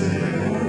Yeah.